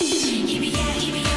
Yippee-yay, yippee